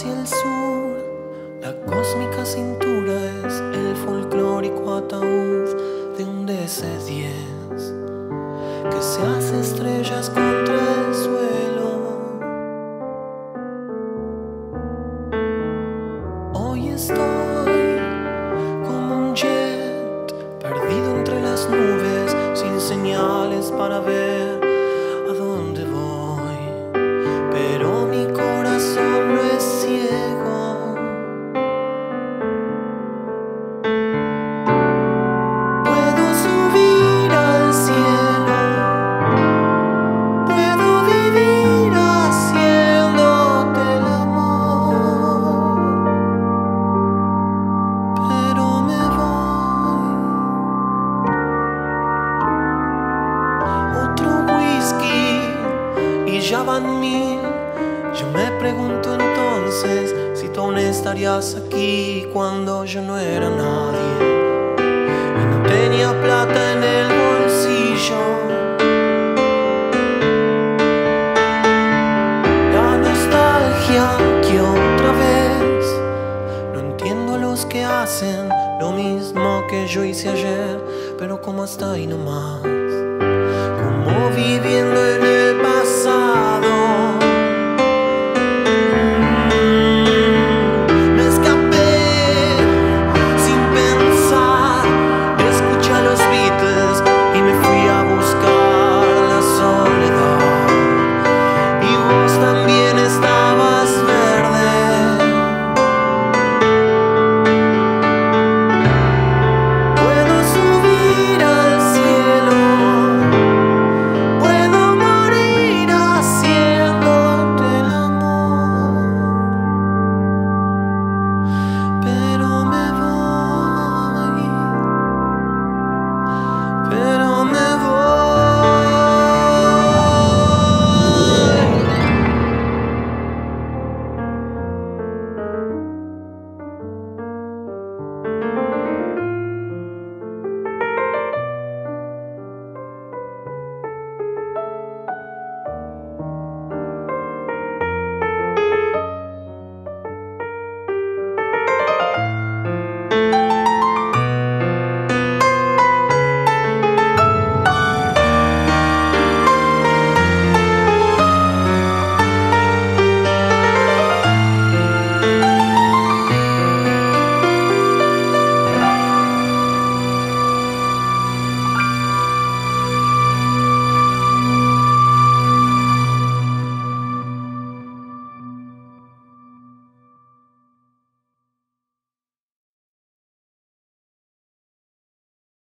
hacia el sur, la cósmica cintura es el folclórico ataúd de un DC-10 que se hace estrellas contra el suelo. Hoy estoy como un jet perdido entre las nubes sin señales para ver mil. Yo me pregunto entonces si tú aún estarías aquí cuando yo no era nadie y no tenía plata en el bolsillo. La nostalgia que otra vez no entiendo a los que hacen lo mismo que yo hice ayer, pero como hasta ahí nomás, como viviendo en